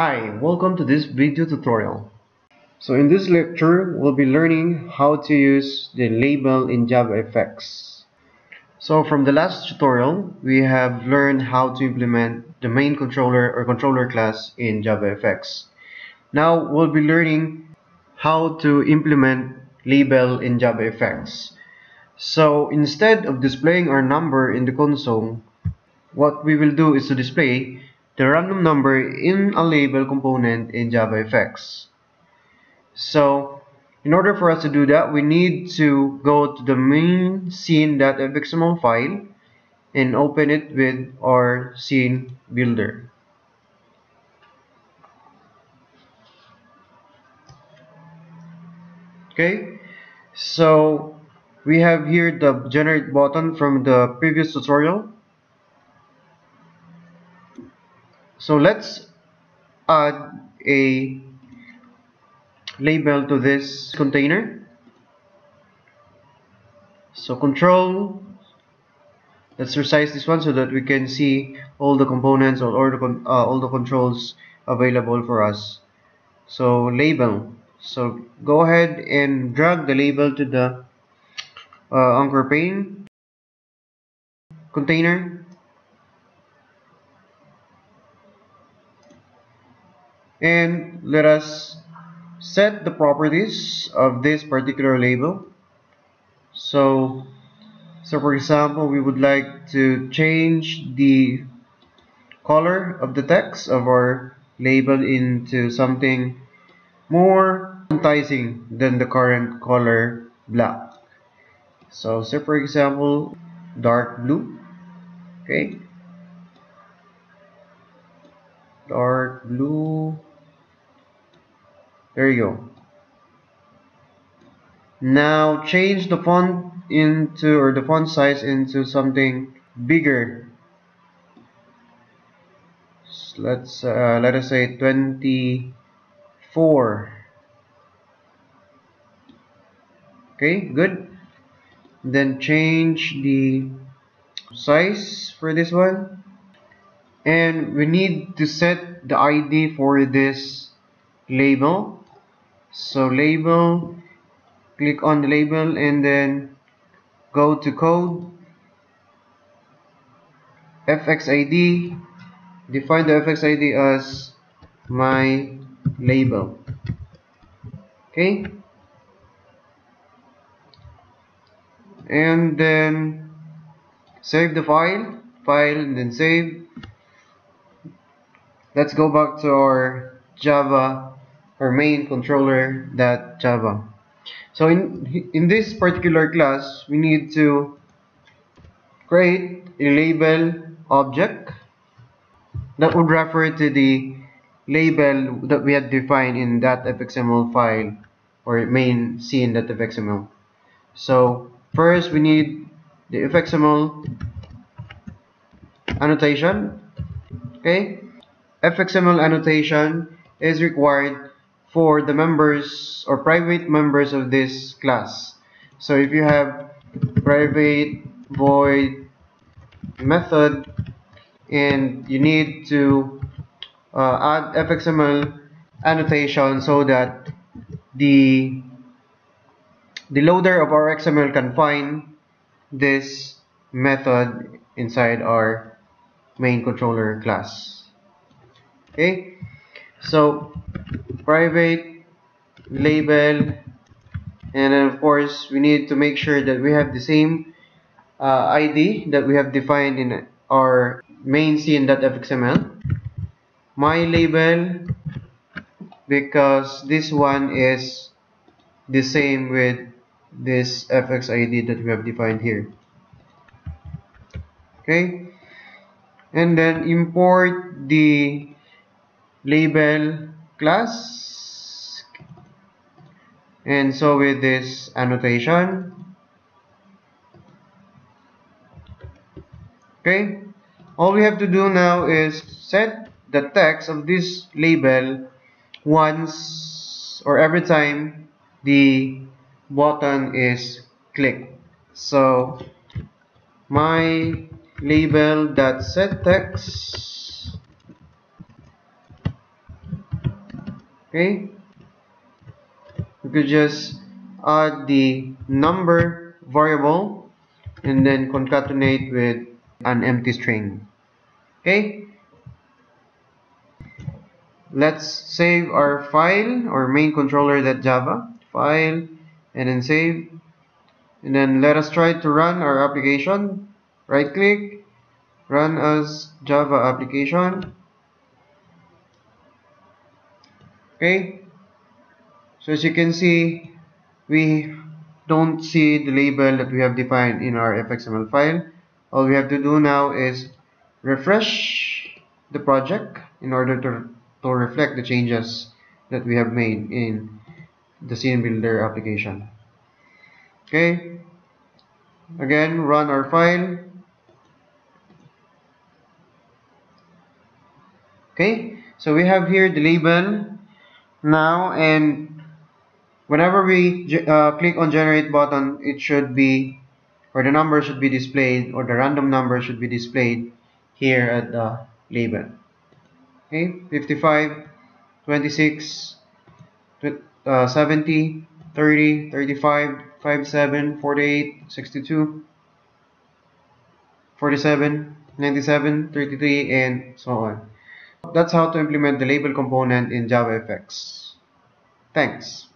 Hi, welcome to this video tutorial. So in this lecture, we'll be learning how to use the label in JavaFX. So from the last tutorial, we have learned how to implement the main controller or controller class in JavaFX. Now we'll be learning how to implement label in JavaFX. So instead of displaying our number in the console, what we will do is to display the random number in a label component in JavaFX. So in order for us to do that, we need to go to the main scene.fxml file and open it with our scene builder. Okay, so we have here the generate button from the previous tutorial so let's add a label to this container. So control let's resize this one so that we can see all the components or all the, uh, all the controls available for us. So label. So go ahead and drag the label to the uh, anchor pane container and let us set the properties of this particular label. So so for example we would like to change the color of the text of our label into something more enticing than the current color black. So say for example dark blue. Okay. Dark blue there you go. Now change the font into or the font size into something bigger. So let's uh, let us say 24 okay good. Then change the size for this one. And we need to set the ID for this label so label click on the label and then go to code fxid define the fxid as my label. Okay? And then save the file file and then save. Let's go back to our java or main controller that Java. So in, in this particular class, we need to create a label object that would refer to the label that we had defined in that fxml file or main scene.fxml. So first we need the fxml annotation. Okay, fxml annotation is required for the members or private members of this class. So if you have private void method and you need to uh, add fxml annotation so that the the loader of our XML can find this method inside our main controller class. Okay, so private label and then of course we need to make sure that we have the same uh, ID that we have defined in our main scene.fxml my label because this one is the same with this fx id that we have defined here. Okay? And then import the label class. And so with this annotation. Okay. All we have to do now is set the text of this label once or every time the button is clicked. So my label dot set text Okay? We could just add the number variable and then concatenate with an empty string. Okay? Let's save our file or main controller.java file and then save and then let us try to run our application right click run as java application okay? So as you can see we don't see the label that we have defined in our fxml file. All we have to do now is refresh the project in order to, to reflect the changes that we have made in the scene builder application. Okay? Again run our file. Okay? So we have here the label now and whenever we uh, click on generate button it should be or the number should be displayed or the random number should be displayed here at the label. Okay 55 26 uh, 70 30 35 57 48 62 47 97 33 and so on that's how to implement the label component in JavaFX thanks